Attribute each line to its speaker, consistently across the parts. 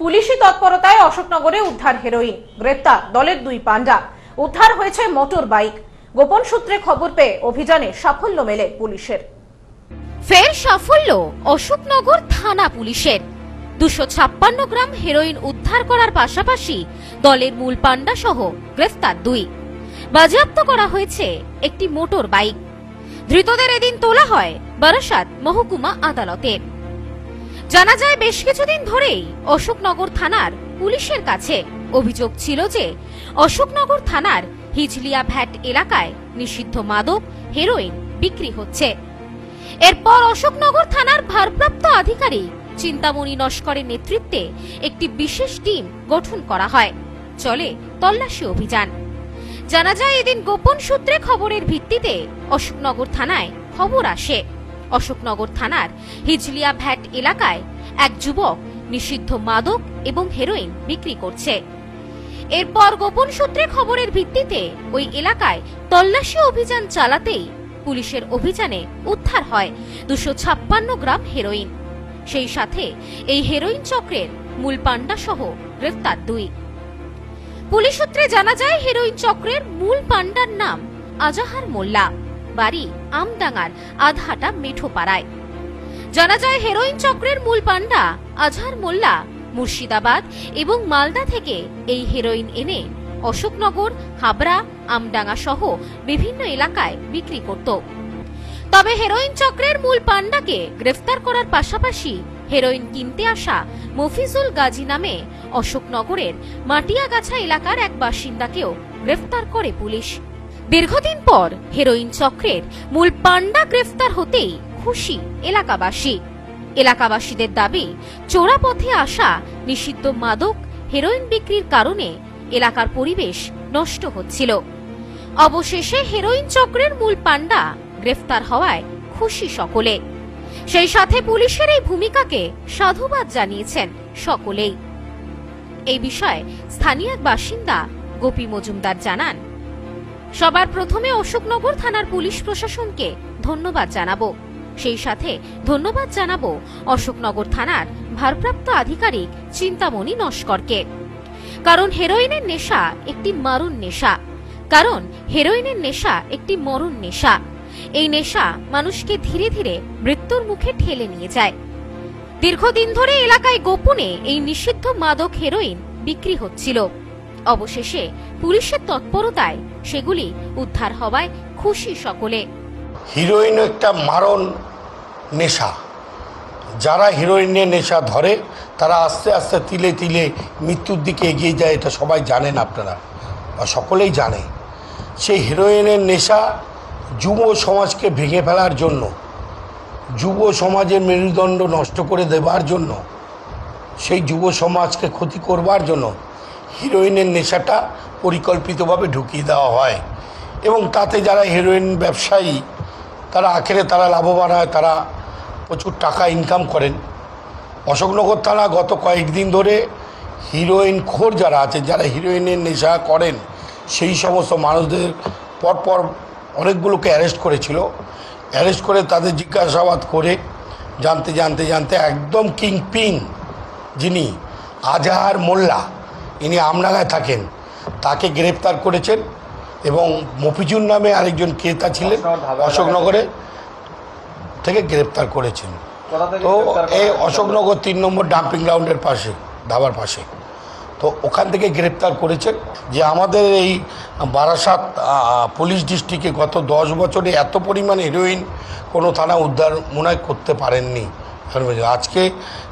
Speaker 1: পুলিশি তৎপরতায় অশোকনগরে উদ্ধার হেরোইন। গ্রেপ্তার দলের দুই পান্ডা উদ্ধার হয়েছে মোটর বাইক। গোপন সূত্রে খবর পেয়ে অভিযানে সাফল্য মেলে পুলিশের।
Speaker 2: ফের সাফল্য অশোকনগর থানা পুলিশের। দুশো ছাপ্পান্ন গ্রাম হেরোইন উদ্ধার করার পাশাপাশি দলের মূল পান্ডা সহ গ্রেফতার দুই। বাজেয়াপ্ত করা হয়েছে একটি মোটর বাইক। ধৃতদের এদিন তোলা হয় বারাসাত মহকুমা আদালতে জানা যায় বেশ কিছুদিন ধরেই অশোকনগর থানার পুলিশের কাছে অভিযোগ ছিল যে অশোকনগর থানার হিজলিয়া ভ্যাট এলাকায় নিষিদ্ধ মাদক, হেরোইন বিক্রি হচ্ছে। এরপর অশোকনগর থানার ভারপ্রাপ্ত আধিকারিক চিন্তামণি নস্করের নেতৃত্বে একটি বিশেষ টিম গঠন করা হয়। চলে তল্লাশি অভিযান। জানা যায় এদিন গোপন সূত্রে খবরের ভিত্তিতে অশোকনগর থানায় খবর আসে। অশোকনগর থানার হিজলিয়া ভ্যাট এলাকায় এক যুবক নিষিদ্ধ মাদক এবং হেরোইন বিক্রি করছে। এরপর গোপন সূত্রে খবরের ভিত্তিতে ওই এলাকায় তল্লাশি অভিযান চালাতেই পুলিশের অভিযানে উদ্ধার হয় দুশো ছাপ্পান্ন গ্রাম হেরোইন। সেই সাথে এই হেরোইন চক্রের মূল পান্ডা সহ গ্রেফতার দুই। পুলিশ সূত্রে জানা যায়, হেরোইন চক্রের মূল পান্ডার নাম আজাহার মোল্লা। বাড়ি, আমডাঙ্গার আধহাটা মেঠোপাড়ায়। জানা যায় হেরোইন চক্রের মূল পান্ডা আজহার মোল্লা মুর্শিদাবাদ এবং মালদা থেকে এই হেরোইন এনে অশোকনগর, হাবড়া, আমডাঙ্গা সহ বিভিন্ন এলাকায় বিক্রি করত। তবে হেরোইন চক্রের মূল পান্ডাকে গ্রেফতার করার পাশাপাশি হেরোইন কিনতে আসা মফিজুল গাজী নামে অশোকনগরের মাটিয়াগাছা এলাকার এক বাসিন্দাকেও গ্রেফতার করে পুলিশ। দীর্ঘদিন পর হেরোইন চক্রের মূল পান্ডা গ্রেফতার হতেই খুশি এলাকাবাসী। এলাকাবাসীদের দাবি, চোরা পথে আসা নিষিদ্ধ মাদক হেরোইন বিক্রির কারণে এলাকার পরিবেশ নষ্ট হচ্ছিল। অবশেষে হেরোইন চক্রের মূল পান্ডা গ্রেফতার হওয়ায় খুশি সকলে। সেই সাথে পুলিশের এই ভূমিকাকে সাধুবাদ জানিয়েছেন সকলেই। এই বিষয়ে স্থানীয় বাসিন্দা গোপী মজুমদার জানান। সবার প্রথমে অশোকনগর থানার পুলিশ প্রশাসনকে ধন্যবাদ জানাব। সেই সাথে ধন্যবাদ জানাব অশোকনগর থানার ভারপ্রাপ্ত আধিকারিক চিন্তামণি নস্করকে। কারণ হেরোইনের নেশা একটি মারণ নেশা। কারণ হেরোইনের নেশা একটি মরণ নেশা। এই নেশা মানুষকে ধীরে ধীরে মৃত্যুর মুখে ঠেলে নিয়ে যায়। দীর্ঘদিন ধরে এলাকায় গোপনে এই নিষিদ্ধ মাদক হেরোইন বিক্রি হচ্ছিল। অবশেষে পুলিশের তৎপরতায় সেগুলি উদ্ধার হওয়ায় খুশি সকলে।
Speaker 3: হিরোইন একটা মারণ নেশা। যারা হিরোইনের নেশা ধরে, তারা আস্তে আস্তে তিলে তিলে মৃত্যুর দিকে এগিয়ে যায়, এটা সবাই জানেন আপনারা, বা সকলেই জানে। সেই হিরোইনের নেশা যুব সমাজকে ভেঙে ফেলার জন্য, যুব সমাজের মেরুদণ্ড নষ্ট করে দেবার জন্য, সেই যুব সমাজকে ক্ষতি করবার জন্য হিরোইনের নেশাটা পরিকল্পিতভাবে ঢুকিয়ে দেওয়া হয়। এবং তাতে যারা হিরোইন ব্যবসায়ী, তারা আখেরে তারা লাভবান হয়, তারা প্রচুর টাকা ইনকাম করেন। অশোকনগর থানা গত কয়েকদিন ধরে হিরোইন খোর যারা আছে, যারা হিরোইনের নেশা করেন, সেই সমস্ত মানুষদের পরপর অনেকগুলোকে অ্যারেস্ট করেছিল। অ্যারেস্ট করে তাদের জিজ্ঞাসাবাদ করে জানতে জানতে জানতে একদম কিং পিং যিনি আজাহার মোল্লা ইনি আমনাগায় থাকেন। তাকে গ্রেপ্তার করেছেন এবং মফিজুর নামে আরেকজন ক্রেতা ছিলেন অশোকনগরে থেকে গ্রেপ্তার করেছেন। তো এই অশোকনগর তিন নম্বর ডাম্পিং গ্রাউন্ডের পাশে ধাবার পাশে। তো ওখান থেকে গ্রেপ্তার করেছেন যে আমাদের এই বারাসাত পুলিশ ডিস্ট্রিক্টে গত দশ বছরে এত পরিমাণ হিরোইন কোনো থানা উদ্ধার মনে করতে পারেননি। আজকে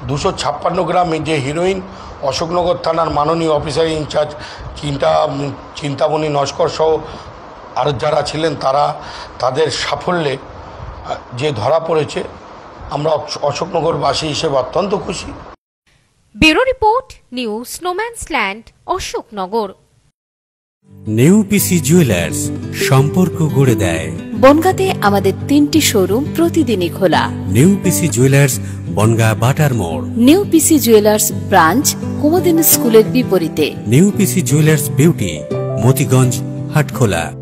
Speaker 3: দুশো ছাপ্পান্ন গ্রামে যে হিরোইন অশোকনগর থানার মাননীয় অফিসার ইনচার্জ চিন্তা চিন্তামণি নস্কর সহ আর যারা ছিলেন তারা তাদের সাফল্যে যে ধরা পড়েছে আমরা অশোকনগরবাসী হিসেবে অত্যন্ত খুশি।
Speaker 2: Bureau report new snowman's land Ashoknagar.
Speaker 4: New PC jewellers সম্পর্ক গড়ে দেয়।
Speaker 5: বনগাঁতে আমাদের তিনটি শোরুম প্রতিদিনই খোলা।
Speaker 4: নিউ পিসি জুয়েলার্স বনগা বাটার মোড়।
Speaker 5: New PC jewellers branch Kumudini স্কুলের বিপরীতে।
Speaker 4: New PC jewellers beauty Motiganj Hatkhola.